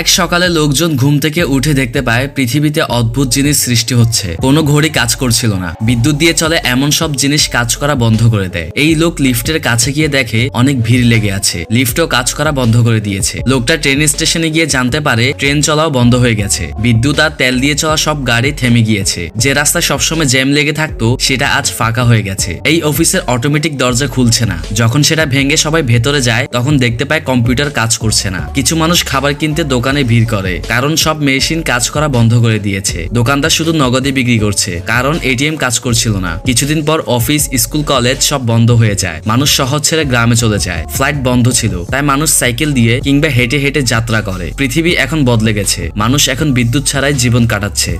এক সকালে লোকজন ঘুম থেকে উঠে দেখতে পায় পৃথিবীতে অদ্ভুত জিনিস সৃষ্টি হচ্ছে। কোনো ঘড়ি কাজ করছিল না। বিদ্যুৎ দিয়ে চলে এমন সব জিনিস কাজ করা বন্ধ করে দেয়। এই লোক লিফটের কাছে গিয়ে দেখে অনেক ভিড় লেগে আছে। লিফটও কাজ করা বন্ধ করে দিয়েছে। লোকটা ট্রেন স্টেশনে গিয়ে জানতে পারে ট্রেন চলাও বন্ধ হয়ে গেছে। বিদ্যুৎ আর তেল দিয়ে চলা সব গাড়ি থেমে গিয়েছে। যে রাস্তায় সবসময় জ্যাম লেগে থাকতো, সেটা আজ ফাঁকা হয়ে গেছে। এই অফিসের অটোমেটিক দরজা খুলছে না। যখন সেটা ভেঙে সবাই ভেতরে যায়, তখন দেখতে পায় কম্পিউটার কাজ করছে না। কিছু মানুষ খাবার কিনতে দোকানে ভিড় করে, কারণ সব মেশিন কাজ করা বন্ধ করে দিয়েছে। দোকানদার শুধু নগদে বিক্রি করছে, কারণ এটিএম কাজ করছিল না। কিছুদিন পর অফিস, স্কুল, কলেজ সব বন্ধ হয়ে যায়। মানুষ শহর ছেড়ে গ্রামে চলে যায়। ফ্লাইট বন্ধ ছিল, তাই মানুষ সাইকেল দিয়ে কিংবা হেঁটে হেঁটে যাত্রা করে। পৃথিবী এখন বদলে গেছে। মানুষ এখন বিদ্যুৎ ছাড়াই জীবন কাটাচ্ছে।